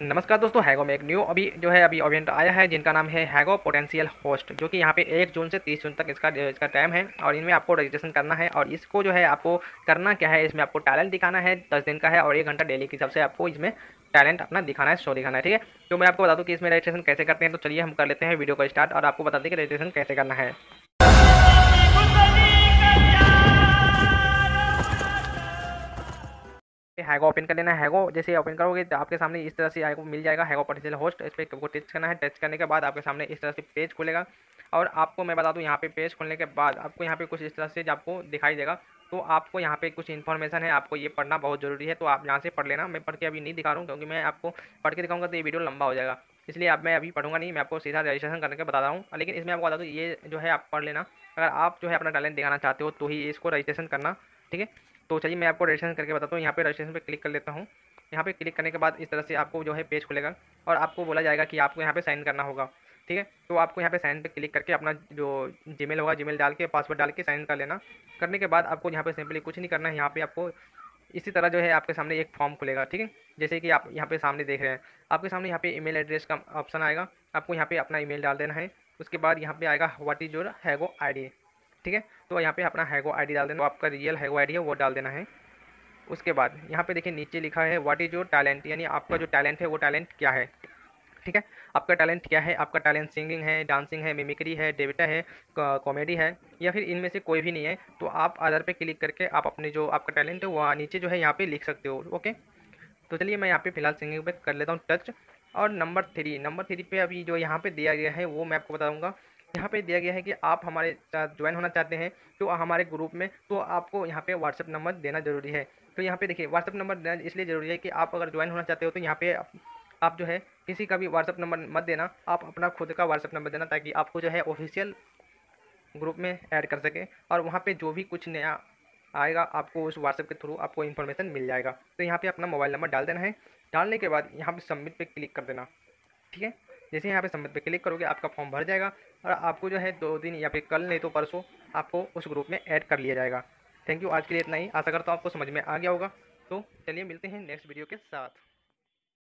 नमस्कार दोस्तों, हैगो में एक न्यू अभी जो है, अभी इवेंट आया है, जिनका नाम है हैगो पोटेंशियल होस्ट जो कि यहाँ पे एक जून से तीस जून तक इसका इसका टाइम है और इनमें आपको रजिस्ट्रेशन करना है और इसको जो है आपको करना क्या है, इसमें आपको टैलेंट दिखाना है, दस दिन का है और एक घंटा डेली के हिसाब से आपको इसमें टैलेंट अपना दिखाना है शो दिखाना है, ठीक है? तो मैं आपको बता दूँ कि इसमें रजिस्ट्रेशन कैसे करते हैं तो चलिए हम कर लेते हैं वीडियो को स्टार्ट और आपको बता दें कि रजिस्ट्रेशन कैसे करना है। हैगो ओपन कर लेना हैगो जैसे ओपन करोगे तो आपके सामने इस तरह से आपको मिल जाएगा। हैगो पोटेंशियल होस्ट इस पर आपको टेस्ट करना है। टेस्ट करने के बाद आपके सामने इस तरह से पेज खुलेगा। और आपको मैं बता दूँ, यहाँ पे पेज खोलने के बाद आपको यहाँ पे कुछ इस तरह से आपको दिखाई देगा तो आपको यहाँ पे कुछ इन्फॉर्मेशन है। आपको ये पढ़ना बहुत ज़रूरी है तो आप यहाँ से पढ़ लेना। मैं पढ़ के अभी नहीं दिखा रहा हूँ, क्योंकि मैं आपको पढ़ के दिखाऊँगा तो ये वीडियो लंबा हो जाएगा। इसलिए अब मैं अभी पढ़ूँगा नहीं, मैं आपको सीधा रजिस्ट्रेशन करके बता रहा हूँ। लेकिन इसमें आपको बता दूँ ये जो है आप पढ़ लेना। अगर आप जो है अपना टैलेंट दिखाना चाहते हो तो ही इसको रजिस्ट्रेशन करना, ठीक है? तो चलिए मैं आपको रजिस्ट्रेशन करके बताता हूँ यहाँ पे रजिस्ट्रेशन पे क्लिक कर लेता हूँ यहाँ पे क्लिक करने के बाद इस तरह से आपको जो है पेज खुलेगा और आपको बोला जाएगा कि आपको यहाँ पे साइन करना होगा ठीक है तो आपको यहाँ पे साइन पे क्लिक करके अपना जो जीमेल होगा जीमेल डाल के पासवर्ड डाल के साइन कर लेना करने के बाद आपको यहाँ पे सिंपली कुछ नहीं करना है यहाँ पे आपको इसी तरह जो है आपके सामने एक फॉर्म खुलेगा ठीक है जैसे कि आप यहाँ पे सामने देख रहे हैं आपके सामने यहाँ पे ईमेल एड्रेस का ऑप्शन आएगा आपको यहाँ पे अपना ईमेल डाल देना है उसके बाद यहाँ पे आएगा व्हाट इज़ योर हैगो आई ठीक है? तो यहाँ पे अपना हैगो आईडी डाल देना तो आपका रियल हैगो आईडी है, वो डाल देना है। उसके बाद, यहाँ पे देखिए नीचे लिखा है व्हाट इज़ योर टैलेंट यानी आपका जो टैलेंट है, वो टैलेंट क्या है? ठीक है? आपका टैलेंट क्या है? आपका टैलेंट सिंगिंग है डांसिंग है मिमिक्री है डेबिटा है कॉमेडी है, या फिर इनमें से कोई भी नहीं है तो आप आधार पे क्लिक करके आप अपने जो आपका टैलेंट है, वो नीचे जो है यहाँ पे लिख सकते हो ओके तो चलिए मैं यहाँ पे फ़िलहाल सिंगिंग पे कर लेता हूँ टच और नंबर थ्री नंबर थ्री पे अभी जो यहाँ पे दिया गया है, वो मैं आपको बताऊँगा। यहाँ पे दिया गया है कि आप हमारे साथ ज्वाइन होना चाहते हैं तो हमारे ग्रुप में तो आपको यहाँ पे व्हाट्सअप नंबर देना ज़रूरी है। तो यहाँ पे देखिए व्हाट्सअप नंबर देना इसलिए ज़रूरी है कि आप अगर ज्वाइन होना चाहते हो तो यहाँ पे आप, जो है किसी का भी व्हाट्सअप नंबर मत देना। आप अपना खुद का व्हाट्सअप नंबर देना ताकि आपको जो है ऑफिशियल ग्रुप में ऐड कर सके और वहाँ पर जो भी कुछ नया आएगा आपको उस व्हाट्सएप के थ्रू आपको इन्फॉर्मेशन मिल जाएगा। तो यहाँ पे अपना मोबाइल नंबर डाल देना है। डालने के बाद यहाँ पे सबमिट पे क्लिक कर देना। ठीक है? जैसे यहाँ पे सबमिट पे क्लिक करोगे, आपका फॉर्म भर जाएगा और आपको जो है दो दिन या फिर कल, नहीं तो परसों आपको उस ग्रुप में ऐड कर लिया जाएगा। थैंक यू आज के लिए इतना ही। आशा करता हूँ आपको समझ में आ गया होगा। तो चलिए मिलते हैं नेक्स्ट वीडियो के साथ।